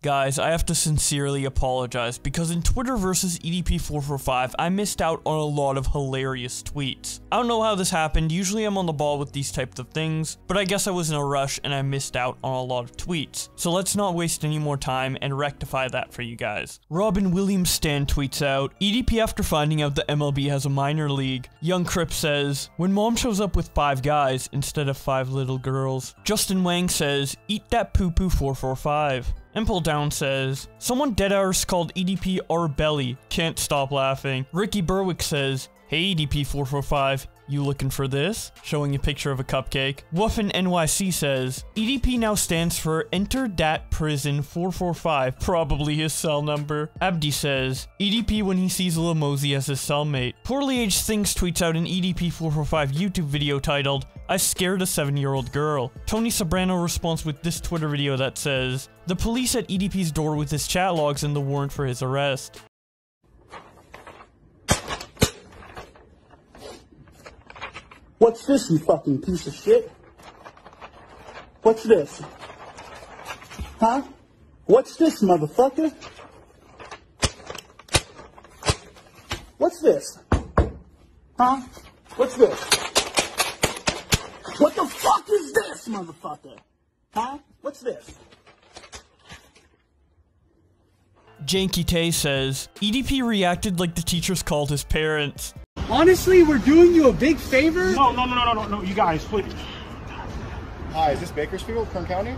Guys, I have to sincerely apologize because in Twitter versus EDP445, I missed out on a lot of hilarious tweets. I don't know how this happened, usually I'm on the ball with these types of things, but I guess I was in a rush and I missed out on a lot of tweets. So let's not waste any more time and rectify that for you guys. Robin Williams Stan tweets out, EDP after finding out that MLB has a minor league, Young Crip says, when mom shows up with five guys instead of five little girls. Justin Wang says, eat that poo poo 445. Impel Down says, Someone dead hours called EDP our belly. Can't stop laughing. Ricky Berwick says, Hey EDP445, you looking for this? Showing a picture of a cupcake. Wuffin NYC says, EDP now stands for Enter Dat Prison 445, probably his cell number. Abdi says, EDP when he sees Lil Mosey as his cellmate. Poorly Aged Things tweets out an EDP445 YouTube video titled, I scared a 7-year-old girl. Tony Sobrano responds with this Twitter video that says, The police at EDP's door with his chat logs and the warrant for his arrest. What's this, you fucking piece of shit? What's this? Huh? What's this, motherfucker? What's this? Huh? What's this? What the fuck is this, motherfucker? Huh? What's this? Janky Tay says, EDP reacted like the teachers called his parents. Honestly, we're doing you a big favor. No, no, no, no, no, no, you guys, please. Hi, is this Bakersfield, Kern County?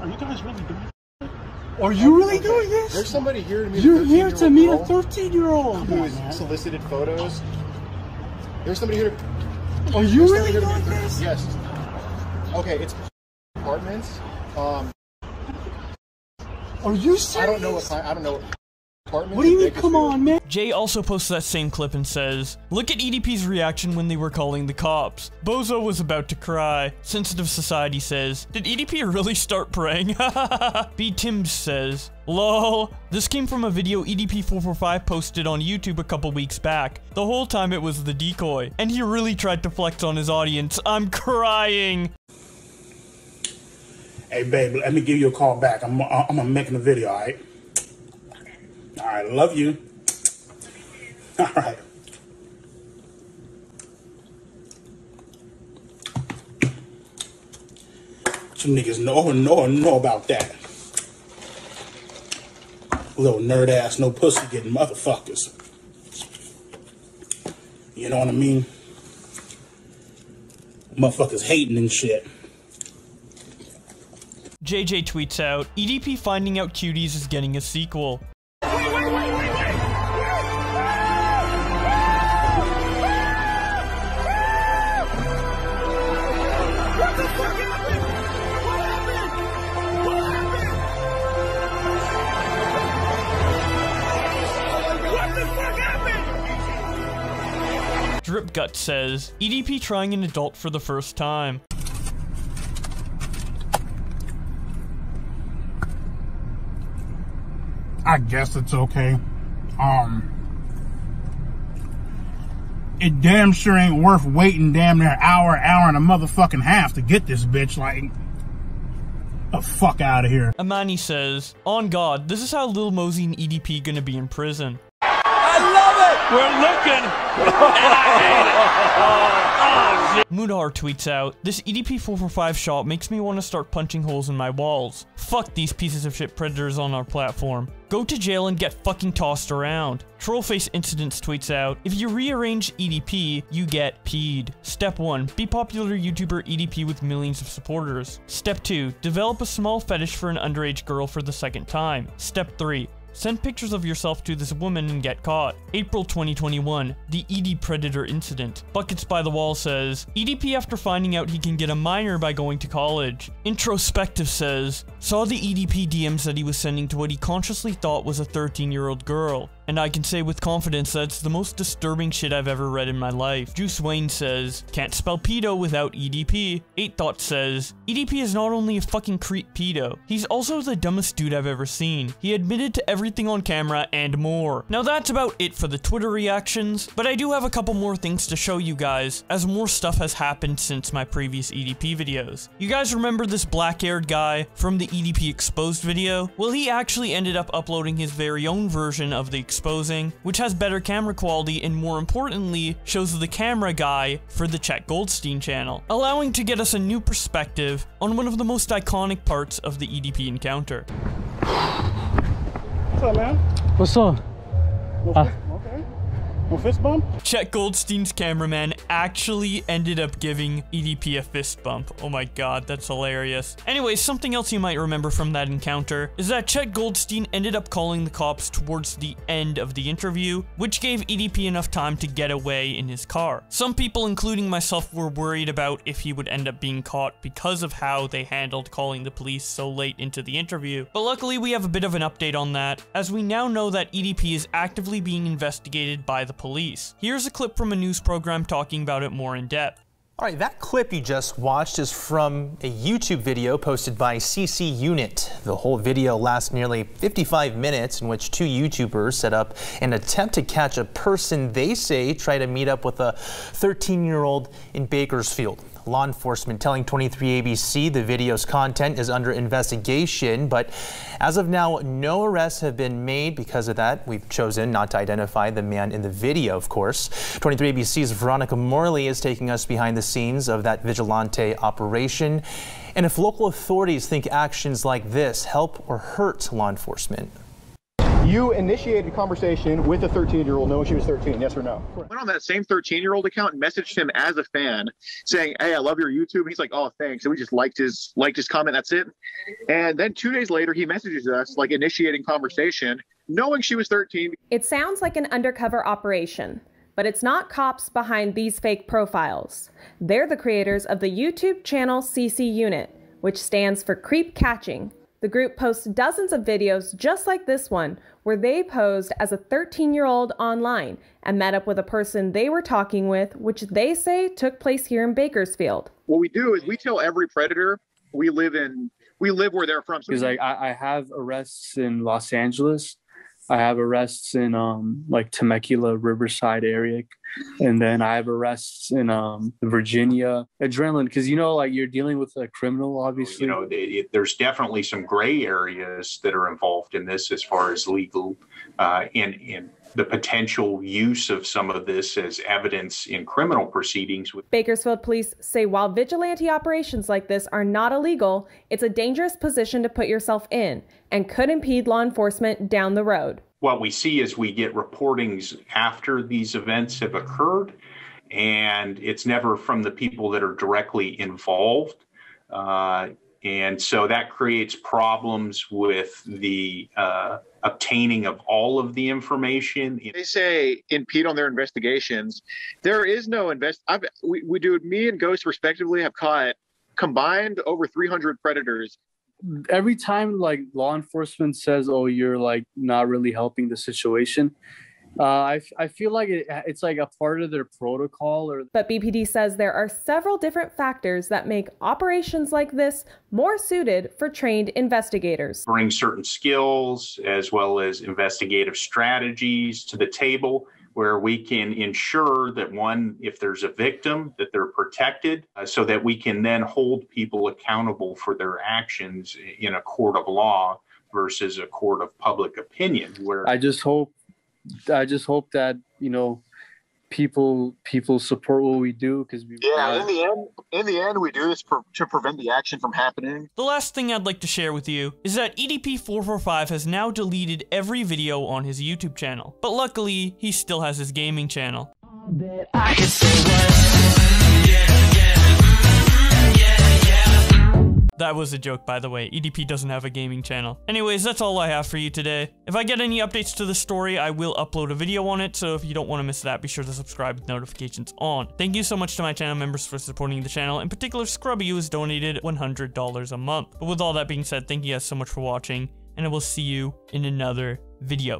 Are you guys really doing this? Are you really doing this? There's somebody here to meet You're a here to meet a 13-year-old 13 year old. girl who has solicited photos. There's somebody here. To, Are you there's really somebody here to doing this? Yes. Okay, it's apartments. Um, Are you serious? I don't know what kind. I don't know. What apartments. What do you mean? Come Bakersfield. on, man. Jay also posts that same clip and says, Look at EDP's reaction when they were calling the cops. Bozo was about to cry. Sensitive Society says, Did EDP really start praying? B. Timms says, LOL. This came from a video EDP445 posted on YouTube a couple weeks back. The whole time it was the decoy. And he really tried to flex on his audience. I'm crying. Hey, babe, let me give you a call back. I'm, I'm, I'm making a video, all right? All right, love you. All right. Some niggas know oh, know know about that. Little nerd ass, no pussy getting motherfuckers. You know what I mean? Motherfuckers hating and shit. JJ tweets out, EDP finding out cuties is getting a sequel. Drip Gut says, EDP trying an adult for the first time. I guess it's okay. Um, it damn sure ain't worth waiting damn near hour, hour and a motherfucking half to get this bitch. Like, the fuck out of here. Amani says, On God, this is how Lil Mosey and EDP gonna be in prison. Mudar tweets out, This E EDP445 shot makes me want to start punching holes in my walls. Fuck these pieces of shit predators on our platform. Go to jail and get fucking tossed around. Trollface Incidents tweets out, If you rearrange EDP, you get peed. Step 1. Be popular YouTuber EDP with millions of supporters. Step 2. Develop a small fetish for an underage girl for the second time. Step 3. Send pictures of yourself to this woman and get caught. April 2021, the ED Predator incident. Buckets by the Wall says, EDP after finding out he can get a minor by going to college. Introspective says, saw the EDP DMs that he was sending to what he consciously thought was a 13 year old girl. and I can say with confidence that it's the most disturbing shit I've ever read in my life. Juice Wayne says, can't spell pedo without EDP. 8 Thought says, EDP is not only a fucking creep pedo, he's also the dumbest dude I've ever seen. He admitted to everything on camera and more. Now that's about it for the Twitter reactions, but I do have a couple more things to show you guys, as more stuff has happened since my previous EDP videos. You guys remember this black-haired guy from the EDP Exposed video? Well, he actually ended up uploading his very own version of the Exposing, which has better camera quality and more importantly, shows the camera guy for the Chet Goldstein channel, allowing to get us a new perspective on one of the most iconic parts of the EDP encounter. What's up, man? What's up? Little fist, okay. Little fist bump? Chet Goldstein's cameraman actually ended up giving EDP a fist bump. Oh my god, that's hilarious. Anyway, something else you might remember from that encounter is that Chet Goldstein ended up calling the cops towards the end of the interview, which gave EDP enough time to get away in his car. Some people, including myself, were worried about if he would end up being caught because of how they handled calling the police so late into the interview. But luckily, we have a bit of an update on that, as we now know that EDP is actively being investigated by the police. Here's a clip from a news program talking about it more in depth. All right, that clip you just watched is from a YouTube video posted by CC Unit. The whole video lasts nearly 55 minutes in which two YouTubers set up an attempt to catch a person they say tried to meet up with a 13-year-old in Bakersfield. Law enforcement telling 23ABC the video's content is under investigation, but as of now, no arrests have been made because of that. We've chosen not to identify the man in the video, of course. 23ABC's Veronica Morley is taking us behind the scenes of that vigilante operation. And if local authorities think actions like this help or hurt law enforcement. You initiated a conversation with a 13 year old knowing she was 13, yes or no? Went on that same 13 year old account and messaged him as a fan saying, Hey, I love your YouTube. And he's like, Oh, thanks. And we just liked his liked his comment. That's it. And then two days later, he messages us, like initiating conversation, knowing she was 13. It sounds like an undercover operation, but it's not cops behind these fake profiles. They're the creators of the YouTube channel CC Unit, which stands for Creep Catching. The group posts dozens of videos just like this one, where they posed as a 13 year old online and met up with a person they were talking with, which they say took place here in Bakersfield. What we do is we tell every predator we live in, we live where they're from. So Because like I, I have arrests in Los Angeles, I have arrests in um like Temecula, Riverside area, and then I have arrests in um Virginia. Adrenaline, because you know like you're dealing with a criminal, obviously. you know, it, it, there's definitely some gray areas that are involved in this as far as legal uh, and, and the potential use of some of this as evidence in criminal proceedings. With Bakersfield police say while vigilante operations like this are not illegal, it's a dangerous position to put yourself in and could impede law enforcement down the road. what we see is we get reportings after these events have occurred, and it's never from the people that are directly involved. Uh, and so that creates problems with the uh, obtaining of all of the information. they say impede on their investigations. There is no invest. I've, we, we do me and Ghost respectively have caught combined over 300 predators. Every time like law enforcement says, "Oh, you're like not really helping the situation," uh, I, f- I feel like it, it's like a part of their protocol or But BPD says there are several different factors that make operations like this more suited for trained investigators. bring certain skills as well as investigative strategies to the table where we can ensure that one if there's a victim that they're protected uh, so that we can then hold people accountable for their actions in a court of law versus a court of public opinion where I just hope I just hope that you know people people support what we do because we Yeah, in the end, in the end, we do this for, to prevent the action from happening. The last thing I'd like to share with you is that E EDP445 has now deleted every video on his YouTube channel, but luckily, he still has his gaming channel. That was a joke, by the way. EDP doesn't have a gaming channel. Anyways, that's all I have for you today. If I get any updates to the story, I will upload a video on it, so if you don't want to miss that, be sure to subscribe with notifications on. Thank you so much to my channel members for supporting the channel, in particular Scrubby, who has donated $100 a month. But with all that being said, thank you guys so much for watching, and I will see you in another video.